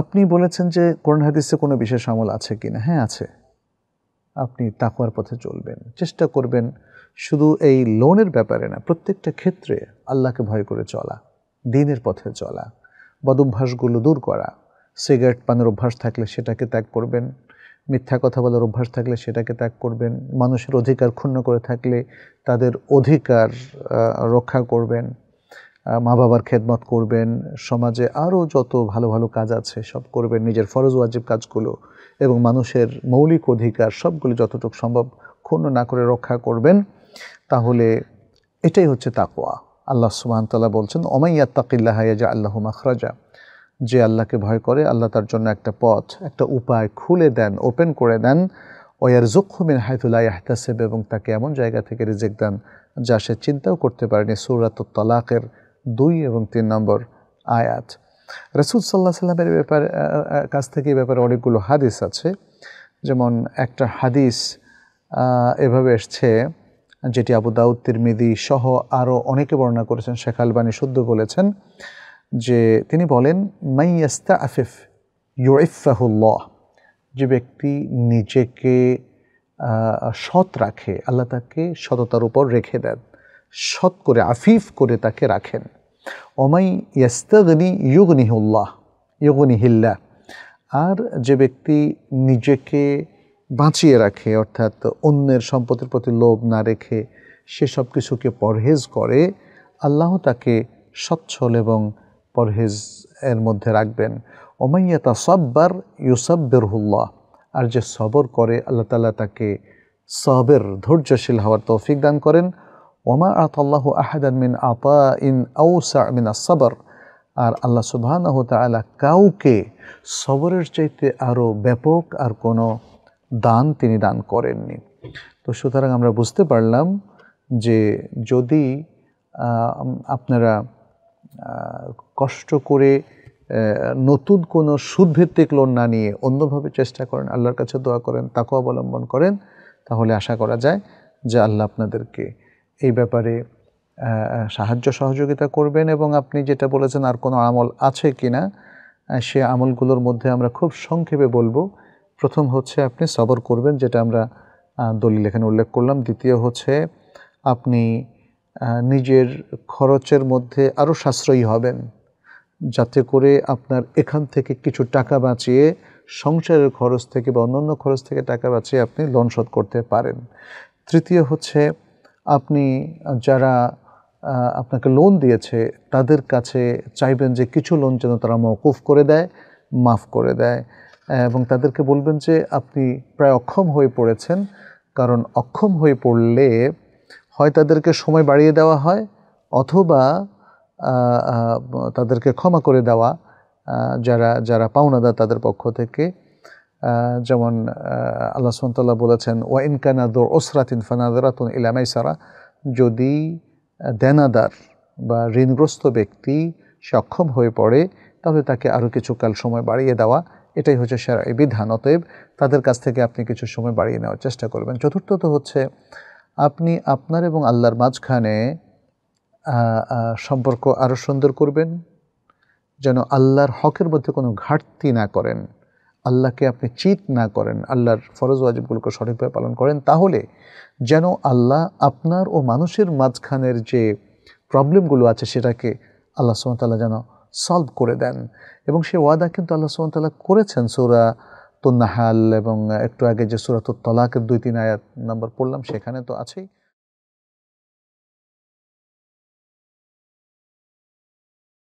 আপনি বলেছেন যে কোরআন হাদিসে কোনো বিশেষ আমল আছে কি না হ্যাঁ আছে। আপনি তাকুয়ার পথে চলবেন, চেষ্টা করবেন শুধু এই লোনের ব্যাপারে না, প্রত্যেকটা ক্ষেত্রে আল্লাহকে ভয় করে চলা, দিনের পথে চলা, বদভ্যাসগুলো দূর করা, সিগারেট পানের অভ্যাস থাকলে সেটাকে ত্যাগ করবেন, মিথ্যা কথা বলার অভ্যাস থাকলে সেটাকে ত্যাগ করবেন, মানুষের অধিকার ক্ষুণ্ণ করে থাকলে তাদের অধিকার রক্ষা করবেন। মা বাবার খেদমত করবেন, সমাজে আরও যত ভালো ভালো কাজ আছে সব করবেন, নিজের ফরজ ওয়াজিব কাজগুলো এবং মানুষের মৌলিক অধিকার সবগুলো যতটুকু সম্ভব ক্ষুণ্ণ না করে রক্ষা করবেন, তাহলে এটাই হচ্ছে তাকোয়া আল্লাহ সুবাহতাল্লাহ বলছেন ওমাইয়া তাকিল্লাহ যা আল্লাহ মাখরাজা। যে আল্লাহকে ভয় করে, আল্লাহ তার জন্য একটা পথ, একটা উপায় খুলে দেন, ওপেন করে দেন। ওয়ার জুক্ষুমিন হায়তুল্লাহ আহতাসেব এবং তাকে এমন জায়গা থেকে রিজেক্ট দেন যা সে চিন্তাও করতে পারেনি। সুরাত তলাকের দুই এবং তিন নম্বর আয়াত। রসুল সাল্লাহ সাল্লামের ব্যাপারে কাছ থেকে ব্যাপারে অনেকগুলো হাদিস আছে। যেমন একটা হাদিস এভাবে এসছে, যেটি আবু দাউদ তিরমিদি সহ আরও অনেকে বর্ণনা করেছেন, শেখ আলবানী শুদ্ধ বলেছেন যে তিনি বলেন মাইয়াস্তা আফিফ ইউইফাহুল্লাহ যে ব্যক্তি নিজেকে সৎ রাখে, আল্লাহ তাকে সততার উপর রেখে দেন। সৎ করে, আফিফ করে তাকে রাখেন। ওমাই ইয়াস্তাগনি ইউগনিহুল্লাহ ইউগনিহিল্লা আর যে ব্যক্তি নিজেকে বাঁচিয়ে রাখে, অর্থাৎ অন্যের সম্পদের প্রতি লোভ না রেখে সে সব কিছুকে পরহেজ করে, আল্লাহ তাকে সচ্ছল এবং পরহেজ এর মধ্যে রাখবেন। ওমাইয়াতা সব্বার ইউসাব্বেরহুল্লাহ, আর যে সবর করে, আল্লাহ তালা তাকে সবের ধৈর্যশীল হওয়ার তৌফিক দান করেন। ওমা আতাল্লাহ আহাদান মিন আতা ইন আউসা মিন আসবর আর আল্লাহ সুবাহ তালা কাউকে সবরের চাইতে আরও ব্যাপক আর কোনো দান তিনি দান করেননি। তো সুতরাং আমরা বুঝতে পারলাম যে যদি আপনারা কষ্ট করে নতুন কোনো সুদভিত্তিক লোন না নিয়ে অন্যভাবে চেষ্টা করেন, আল্লাহর কাছে দোয়া করেন তাকে অবলম্বন করেন, তাহলে আশা করা যায় যে আল্লাহ আপনাদেরকে এই ব্যাপারে সাহায্য সহযোগিতা করবেন এবং আপনি যেটা বলেছেন আর কোনো আমল আছে কি না সে আমলগুলোর মধ্যে আমরা খুব সংক্ষেপে বলব। প্রথম হচ্ছে আপনি সবর করবেন, যেটা আমরা দলিল এখানে উল্লেখ করলাম। দ্বিতীয় হচ্ছে আপনি নিজের খরচের মধ্যে আরও সাশ্রয়ী হবেন, যাতে করে আপনার এখান থেকে কিছু টাকা বাঁচিয়ে সংসারের খরচ থেকে বা অন্যান্য খরচ থেকে টাকা বাঁচিয়ে আপনি লোন শোধ করতে পারেন। তৃতীয় হচ্ছে আপনি যারা আপনাকে লোন দিয়েছে, তাদের কাছে চাইবেন যে কিছু লোন যেন তারা মৌকুফ করে দেয়, মাফ করে দেয়। এবং তাদেরকে বলবেন যে আপনি প্রায় অক্ষম হয়ে পড়েছেন, কারণ অক্ষম হয়ে পড়লে হয় তাদেরকে সময় বাড়িয়ে দেওয়া হয়, অথবা তাদেরকে ক্ষমা করে দেওয়া যারা যারা পাওনাদার তাদের পক্ষ থেকে। যেমন আল্লাহ সুমতাল্লাহ বলেছেন, ওয়া ইনকানাদুর ওসরাতিন ফানাদরাতুন ইলামাই সারা যদি দেনাদার বা ঋণগ্রস্ত ব্যক্তি সক্ষম হয়ে পড়ে, তাহলে তাকে আরও কিছুকাল সময় বাড়িয়ে দেওয়া, এটাই হচ্ছে সেরা এই বিধান। অতএব তাদের কাছ থেকে আপনি কিছু সময় বাড়িয়ে নেওয়ার চেষ্টা করবেন। চতুর্থত হচ্ছে, আপনি আপনার এবং আল্লাহর মাঝখানে সম্পর্ক আরও সুন্দর করবেন, যেন আল্লাহর হকের মধ্যে কোনো ঘাটতি না করেন। আল্লাহকে আপনি চিত না করেন, আল্লাহর ফরজ ওয়াজিবগুলোকে সঠিকভাবে পালন করেন, তাহলে যেন আল্লাহ আপনার ও মানুষের মাঝখানের যে প্রবলেমগুলো আছে সেটাকে আল্লাহ সুমতাল্লাহ যেন সলভ করে দেন। এবং সে ওয়াদা কিন্তু আল্লাহ সুমতাল্লাহ করেছেন সুরা নাহাল এবং একটু আগে যে সুরাত তলাকের দুই তিন আয়াত নম্বর পড়লাম সেখানে তো আছেই।